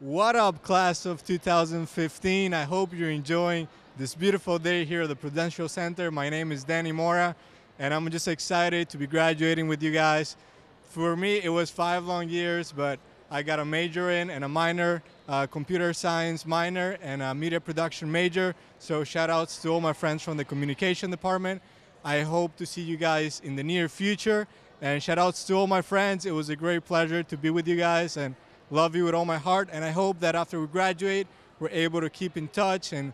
What up, class of 2015? I hope you're enjoying this beautiful day here at the Prudential Center. My name is Danny Mora, and I'm just excited to be graduating with you guys. For me, it was five long years, but I got a major in and a minor, uh, computer science minor, and a media production major. So, shout outs to all my friends from the communication department. I hope to see you guys in the near future. And shout outs to all my friends. It was a great pleasure to be with you guys and love you with all my heart. And I hope that after we graduate, we're able to keep in touch and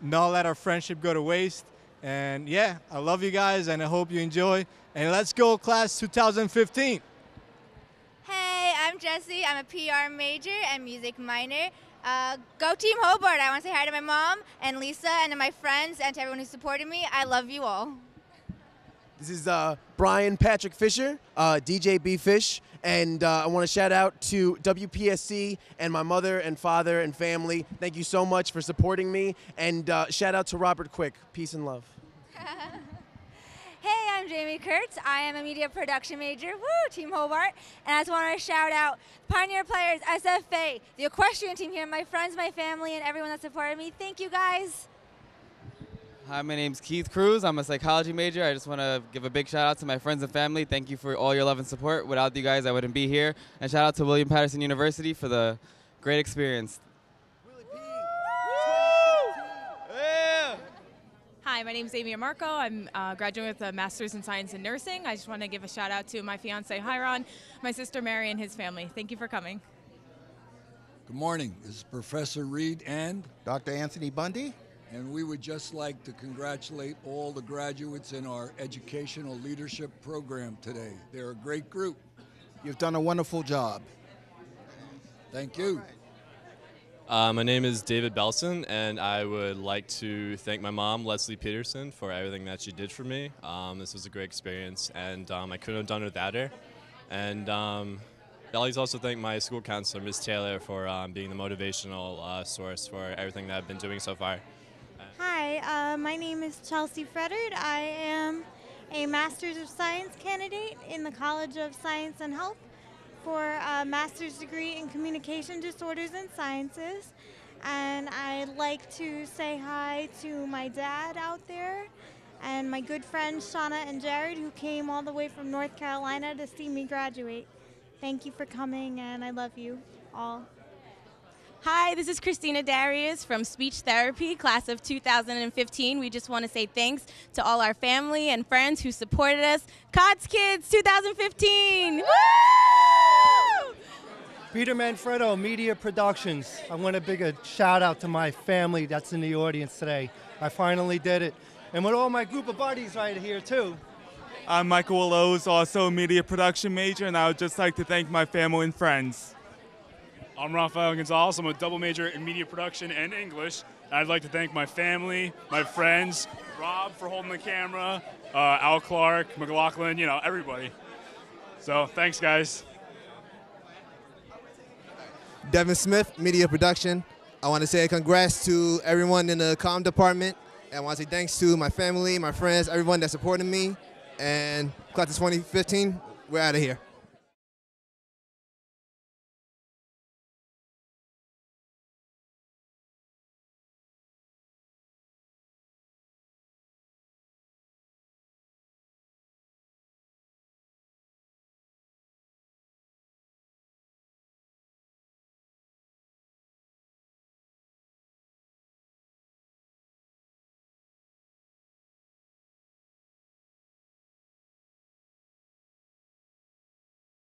not let our friendship go to waste. And yeah, I love you guys and I hope you enjoy. And let's go, class 2015. Hey, I'm Jesse. I'm a PR major and music minor. Uh, go Team Hobart. I want to say hi to my mom and Lisa and to my friends and to everyone who supported me. I love you all. This is uh, Brian Patrick Fisher, uh, DJ B Fish, and uh, I want to shout out to WPSC and my mother and father and family. Thank you so much for supporting me, and uh, shout out to Robert Quick. Peace and love. Hey, I'm Jamie Kurtz. I am a media production major. Woo, Team Hobart. And I just want to shout out Pioneer Players, SFA, the equestrian team here, my friends, my family, and everyone that supported me. Thank you guys. Hi, my name's Keith Cruz. I'm a psychology major. I just want to give a big shout out to my friends and family. Thank you for all your love and support. Without you guys, I wouldn't be here. And shout out to William Paterson University for the great experience. Hi, my name is Amy Marco. I'm uh, graduating with a master's in science and nursing. I just want to give a shout out to my fiance Hiron, my sister Mary, and his family. Thank you for coming. Good morning. This is Professor Reed and Dr. Anthony Bundy. And we would just like to congratulate all the graduates in our educational leadership program today. They're a great group. You've done a wonderful job. Thank you. Uh, my name is David Belson, and I would like to thank my mom, Leslie Peterson, for everything that she did for me. Um, this was a great experience, and um, I couldn't have done it without her. And um, I'd like to also thank my school counselor, Ms. Taylor, for um, being the motivational uh, source for everything that I've been doing so far. Hi, uh, my name is Chelsea Frederd. I am a Master's of Science candidate in the College of Science and Health for a master's degree in Communication Disorders and Sciences. And I'd like to say hi to my dad out there and my good friends Shauna and Jared, who came all the way from North Carolina to see me graduate. Thank you for coming, and I love you all. Hi, this is Christina Darius from Speech Therapy, class of 2015. We just want to say thanks to all our family and friends who supported us. COTS Kids 2015! Woo! Peter Manfredo, Media Productions. I want to big a shout out to my family that's in the audience today. I finally did it. And with all my group of buddies right here, too. I'm Michael Willows, also a media production major, and I would just like to thank my family and friends. I'm Rafael Gonzalez. I'm a double major in media production and English. I'd like to thank my family, my friends, Rob for holding the camera, uh, Al Clark, McLaughlin, you know, everybody. So thanks, guys. Devin Smith, media production. I want to say congrats to everyone in the comm department. And I want to say thanks to my family, my friends, everyone that supported me. And class of 2015, we're out of here.